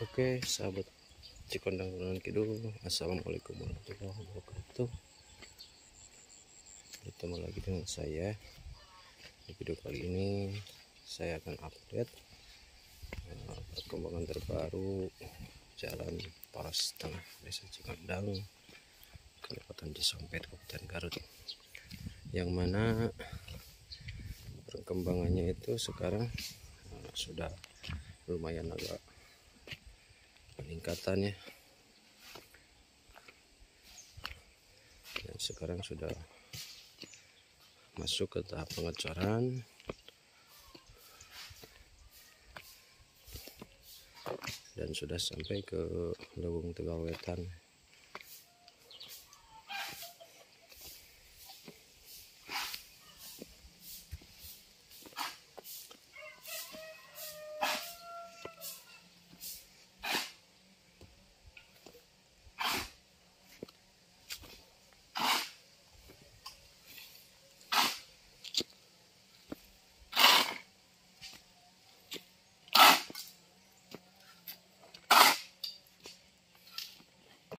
Oke, sahabat Cikondang Gunung Kidul, Assalamualaikum warahmatullahi wabarakatuh. Bertemu lagi dengan saya. Di video kali ini saya akan update uh, perkembangan terbaru Jalan Paras Tengah Desa Cikondang, Kabupaten Cisompet, Kabupaten Garut. Yang mana perkembangannya itu sekarang uh, sudah lumayan agak peningkatannya. Dan sekarang sudah masuk ke tahap pengecoran. Dan sudah sampai ke Lewung Tegal Wetan